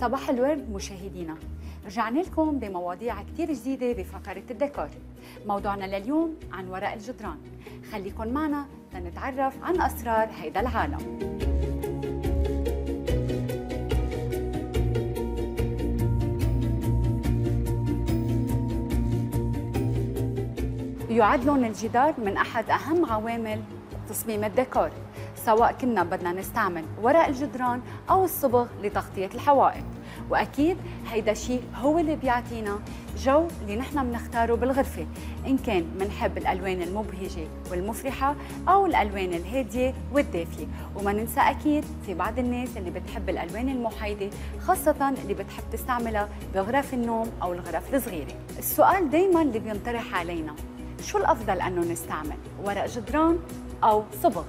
صباح الورد مشاهدينا. رجعنا لكم بمواضيع كتير جديدة بفقرة الديكور. موضوعنا لليوم عن ورق الجدران. خليكن معنا لنتعرف عن أسرار هيدا العالم. يعد لون الجدار من أحد أهم عوامل تصميم الديكور. سواء كنا بدنا نستعمل ورق الجدران أو الصبغ لتغطية الحوائط. وأكيد هيدا الشيء هو اللي بيعطينا جو اللي نحن بنختاره بالغرفة إن كان منحب الألوان المبهجة والمفرحة أو الألوان الهادية والدافية. وما ننسى أكيد في بعض الناس اللي بتحب الألوان المحايدة خاصة اللي بتحب تستعملها بغرف النوم أو الغرف الصغيرة. السؤال دايما اللي بينطرح علينا شو الأفضل أنه نستعمل ورق جدران أو صبغ؟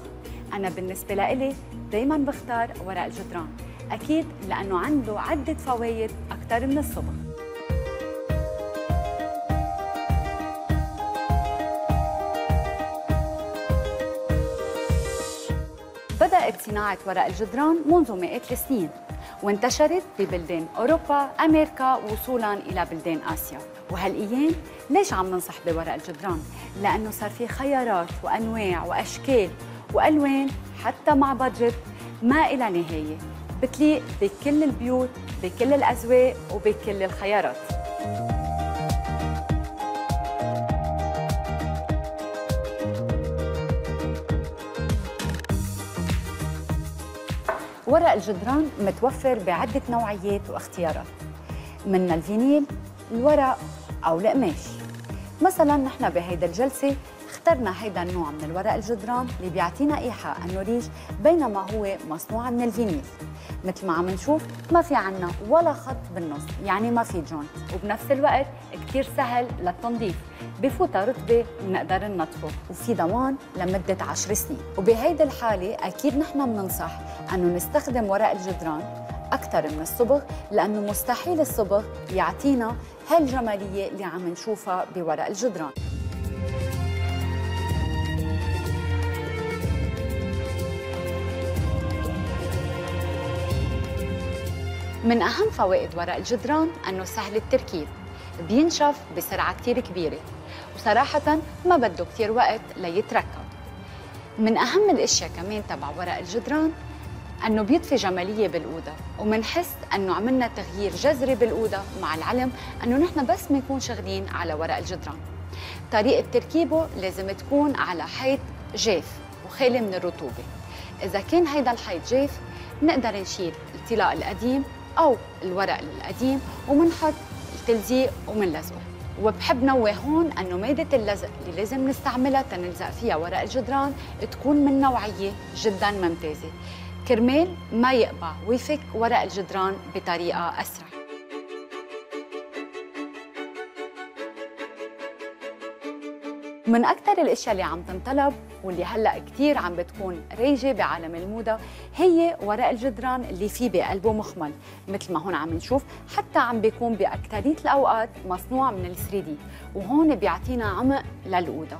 أنا بالنسبة لإلي دايما بختار ورق الجدران. أكيد لأنه عنده عدة فوائد أكثر من الصبغ. بدأت صناعة ورق الجدران منذ مئات السنين وانتشرت ببلدان أوروبا، أمريكا وصولا إلى بلدان آسيا. وهالأيام ليش عم ننصح بورق الجدران؟ لأنه صار في خيارات وأنواع وأشكال وألوان حتى مع بادجت ما إلى نهاية. بتليق بكل البيوت بكل الأذواق وبكل الخيارات. ورق الجدران متوفر بعدة نوعيات واختيارات. من الفينيل، الورق أو القماش. مثلا نحن بهيدا الجلسة اخترنا هيدا النوع من الورق الجدران اللي بيعطينا إيحاء انه ريش بينما هو مصنوع من الفينيل. مثل ما عم نشوف ما في عنا ولا خط بالنص يعني ما في joint وبنفس الوقت كثير سهل للتنظيف. بفوطة رطبة بنقدر ننظفه وفي ضمان لمدة 10 سنين. وبهيدي الحالة أكيد نحن بننصح أنه نستخدم ورق الجدران أكثر من الصبغ لأنه مستحيل الصبغ يعطينا هالجمالية اللي عم نشوفها بورق الجدران. من أهم فوائد ورق الجدران أنه سهل التركيب بينشف بسرعة كتير كبيرة وصراحة ما بده كتير وقت ليتركب. من أهم الأشياء كمان تبع ورق الجدران أنه بيضفي جمالية بالأوضة ومنحس أنه عملنا تغيير جذري بالأوضة مع العلم أنه نحن بس بنكون شغلين على ورق الجدران. طريقة تركيبه لازم تكون على حيط جاف وخالي من الرطوبة. إذا كان هيدا الحيط جاف نقدر نشيل الطلاء القديم أو الورق القديم ومنحط التلزيق ومنلزقه وبحب نوه هون إنه مادة اللزق اللي لازم نستعملها تنلزق فيها ورق الجدران تكون من نوعية جدا ممتازة. كرمال ما يقبع ويفك ورق الجدران بطريقة أسرع. من أكثر الأشياء اللي عم تنطلب واللي هلأ كثير عم بتكون ريجة بعالم الموضة هي ورق الجدران اللي فيه بقلبه مخمل. مثل ما هون عم نشوف حتى عم بيكون بأكثرية الأوقات مصنوع من ال 3 دي وهون بيعطينا عمق للأوضة.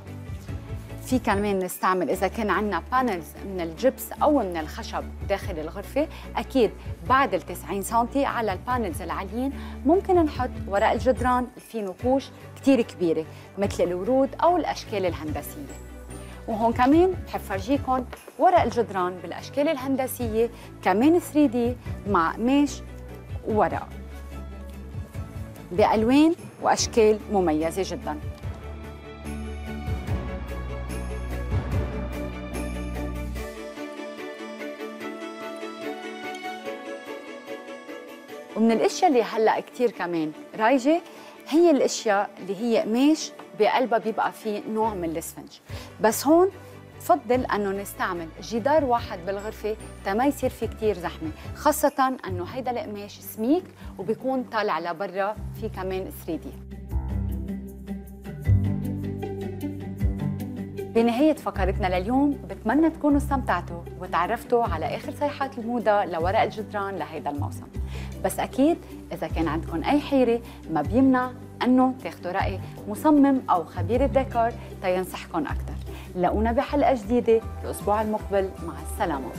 في كمان نستعمل إذا كان عندنا panels من الجبس أو من الخشب داخل الغرفة أكيد بعد ال 90 سم على ال panels العاليين ممكن نحط ورق الجدران في نقوش كثير كبيرة مثل الورود أو الأشكال الهندسية. وهون كمان بحب فرجيكم ورق الجدران بالأشكال الهندسية كمان 3D مع قماش وورق بألوان وأشكال مميزة جدا. ومن الأشياء اللي هلأ كثير كمان رايجة هي الأشياء اللي هي قماش بقلبها بيبقى فيه نوع من الإسفنج. بس هون بفضل أنه نستعمل جدار واحد بالغرفة تما يصير في كثير زحمة خاصة أنه هيدا القماش سميك وبيكون طالع لبرا في كمان 3 دي. بنهاية فقرتنا لليوم بتمنى تكونوا استمتعتوا وتعرفتوا على آخر صيحات الموضة لورق الجدران لهيدا الموسم. بس أكيد إذا كان عندكم أي حيرة ما بيمنع أنه تاخدوا رأي مصمم أو خبير الديكور تينصحكم أكثر لقونا بحلقة جديدة الأسبوع المقبل. مع السلامة.